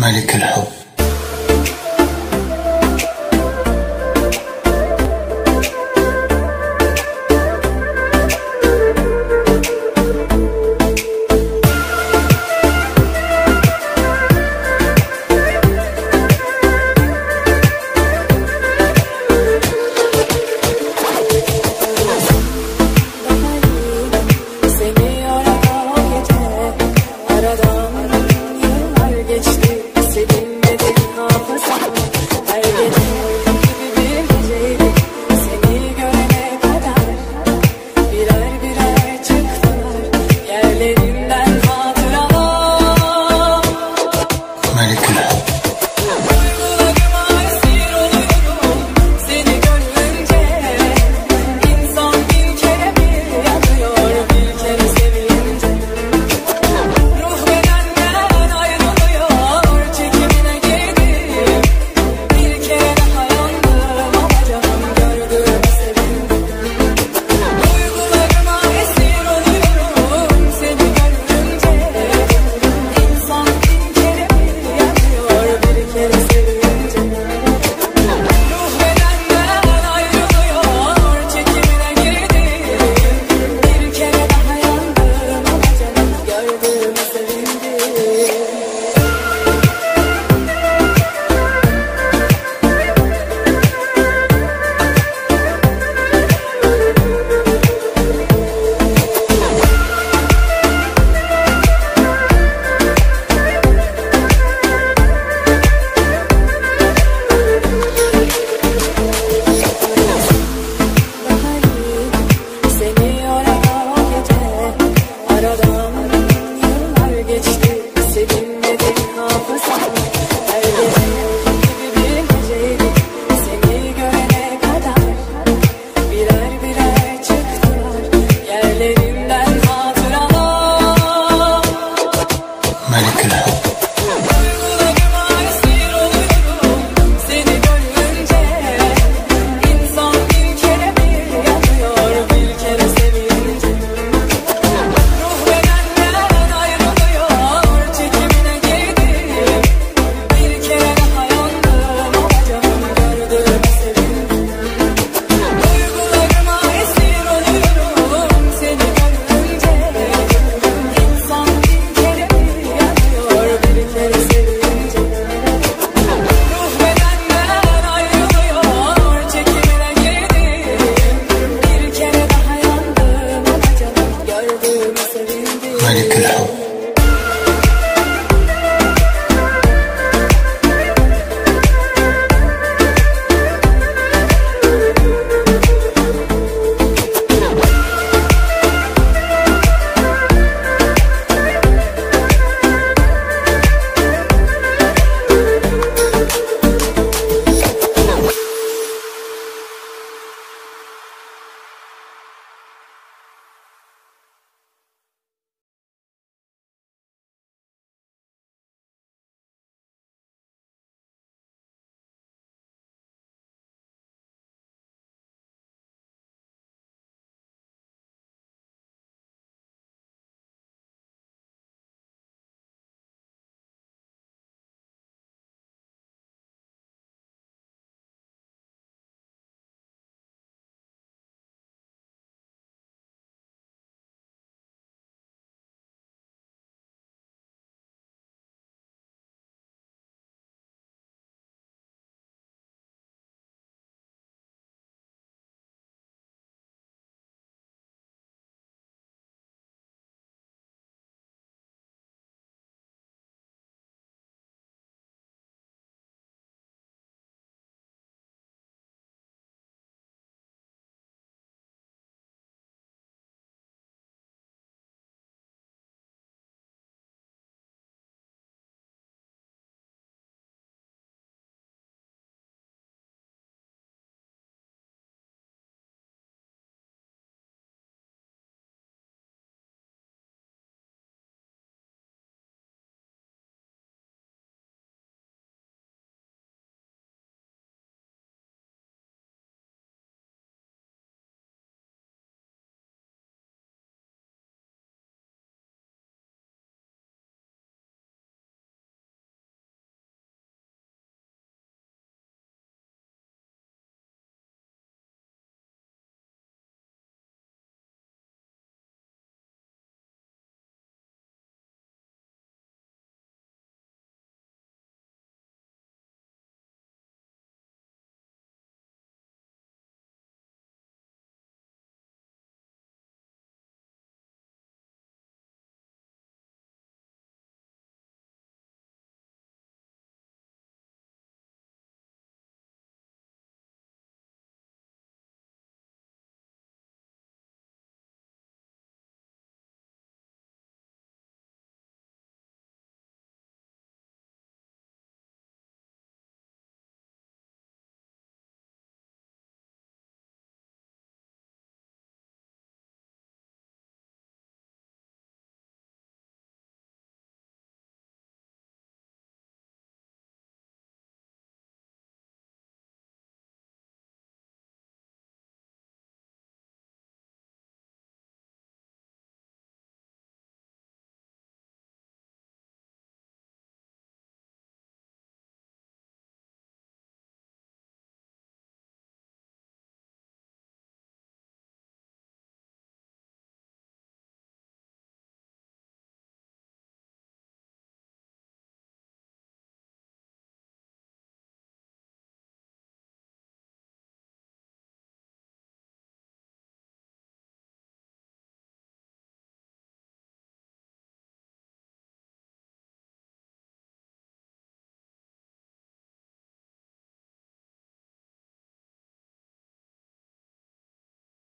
ملك الحب.